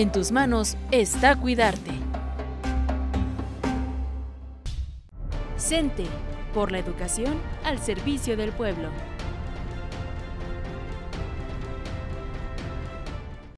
En tus manos está cuidarte. CENTE, por la educación al servicio del pueblo.